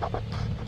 何?